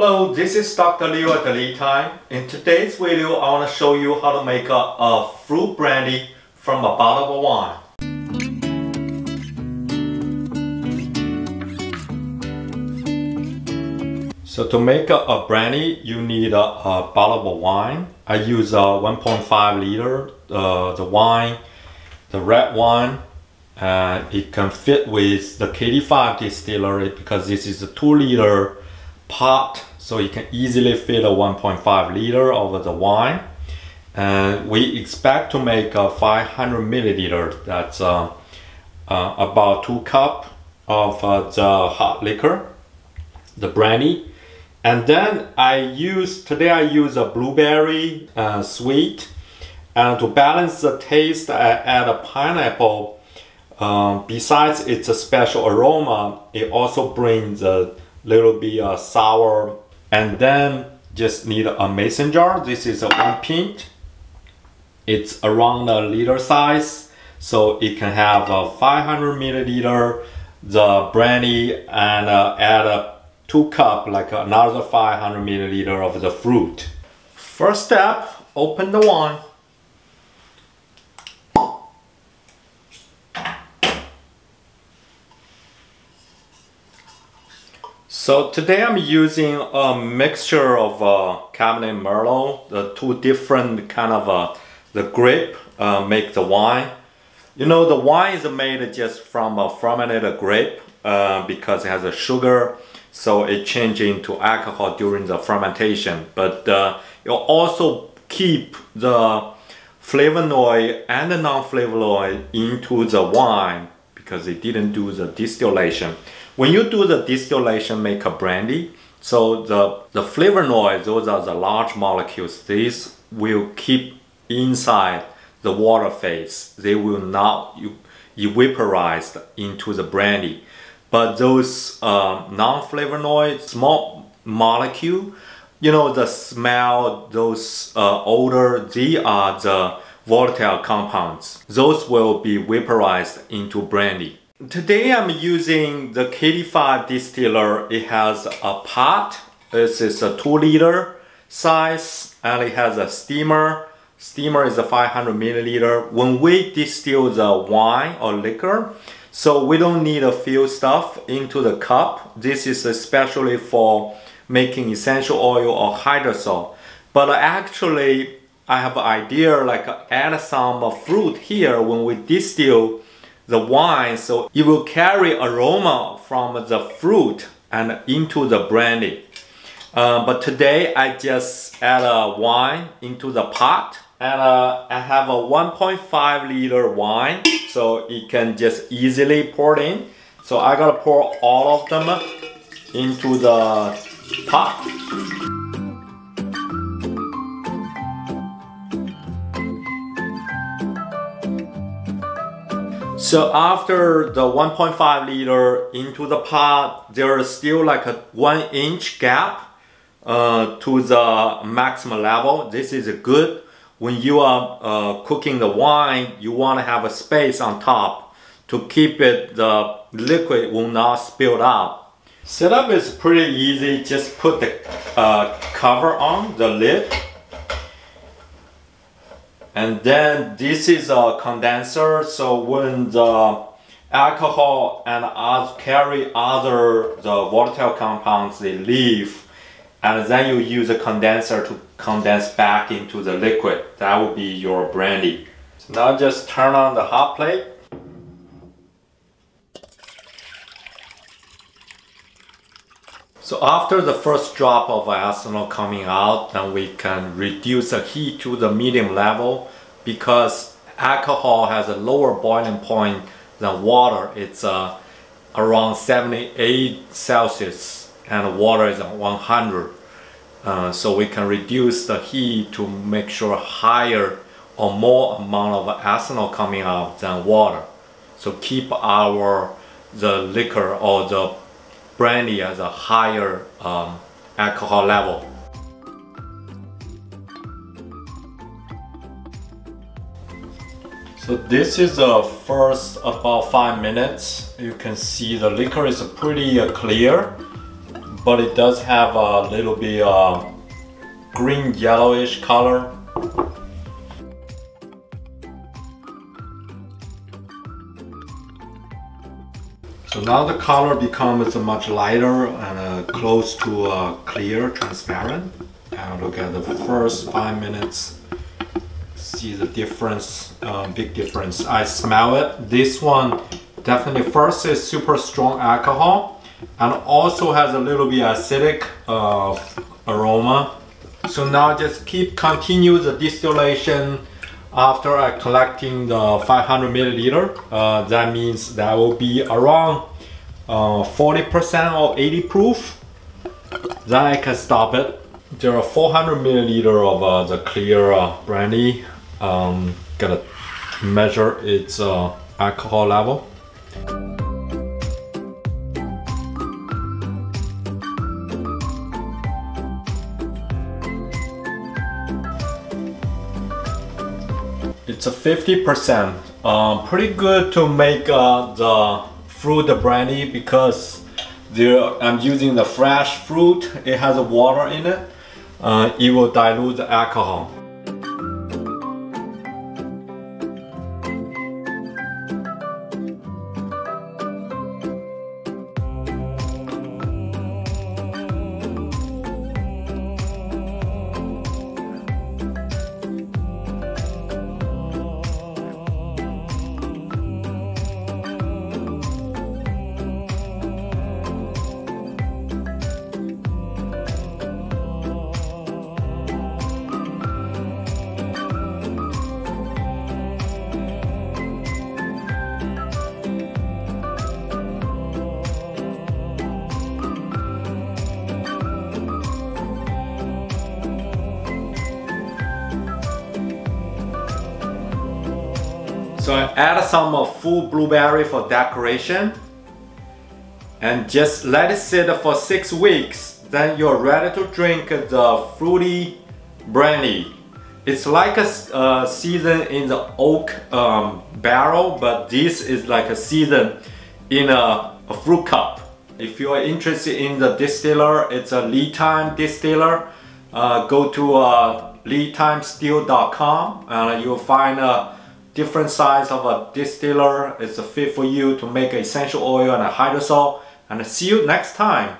Hello, this is Dr. Leo at the LeTime. In today's video, I want to show you how to make a, a fruit brandy from a bottle of wine. So to make a, a brandy, you need a, a, bottle of wine. I use a 1.5 liter, uh, the wine, the red wine. and it can fit with the KD5 distillery because this is a 2 liter pot so you can easily fit a 1.5 liter of the wine and we expect to make a 500 milliliter that's uh, uh, about 2 cup of uh, the hot liquor the brandy and then I use, today I use a blueberry uh, sweet. And to balance the taste, I add a pineapple. Um, besides its a special aroma, it also brings a little bit of sour. And then just need a mason jar. This is a one pint. It's around a liter size. So it can have a 500 milliliter, the brandy, and uh, add a two cup, like another 500 milliliter of the fruit. First step, open the wine. So today I'm using a mixture of uh, Cabernet Merlot, the two different kind of uh, the grape uh, make the wine. You know the wine is made just from a fermented grape uh, because it has a sugar so it changes into alcohol during the fermentation but uh, you also keep the flavonoid and the non-flavonoid into the wine because it didn't do the distillation when you do the distillation make a brandy so the the flavonoids those are the large molecules these will keep inside the water phase they will not evaporize into the brandy but those uh, non-flavonoid small molecule, you know, the smell, those uh, odor, they are the volatile compounds. Those will be vaporized into brandy. Today I'm using the KD5 distiller. It has a pot. This is a 2 liter size and it has a steamer. Steamer is a 500 milliliter. When we distill the wine or liquor, so we don't need a few stuff into the cup. This is especially for making essential oil or hydrosol. But actually, I have an idea like add some fruit here when we distill the wine so it will carry aroma from the fruit and into the brandy. Uh, but today I just add a wine into the pot and uh, I have a 1.5 liter wine so it can just easily pour in so I gotta pour all of them into the pot So after the 1.5 liter into the pot, there is still like a one inch gap uh, to the maximum level. This is good when you are uh, cooking the wine, you want to have a space on top to keep it, the liquid will not spill out. Setup is pretty easy, just put the uh, cover on, the lid. And then this is a condenser, so when the alcohol and carry other the volatile compounds, they leave and then you use a condenser to condense back into the liquid. That would be your brandy. So now just turn on the hot plate. So after the first drop of ethanol coming out, then we can reduce the heat to the medium level because alcohol has a lower boiling point than water. It's uh, around 78 Celsius and water is 100 uh, so we can reduce the heat to make sure higher or more amount of ethanol coming out than water so keep our the liquor or the brandy has a higher um, alcohol level So this is the first about 5 minutes. You can see the liquor is pretty uh, clear but it does have a little bit uh, green yellowish color. So now the color becomes much lighter and uh, close to uh, clear, transparent. And look at the first five minutes. See the difference, uh, big difference. I smell it. This one definitely first is super strong alcohol and also has a little bit acidic uh, aroma. So now just keep continue the distillation after I collecting the 500 milliliter, uh, that means that will be around 40% uh, or 80 proof. Then I can stop it. There are 400 milliliter of uh, the clear uh, brandy. Um, gotta measure its uh, alcohol level. It's a 50%. Um, pretty good to make uh, the fruit brandy because there, I'm using the fresh fruit. It has water in it. Uh, it will dilute the alcohol. So I add some full blueberry for decoration and just let it sit for six weeks. Then you're ready to drink the fruity brandy. It's like a uh, season in the oak um, barrel, but this is like a season in a, a fruit cup. If you are interested in the distiller, it's a LeTime distiller. Uh, go to uh, letimestill.com and you'll find a different size of a distiller. is a fit for you to make essential oil and a hydrosol. And see you next time.